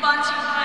Bunch of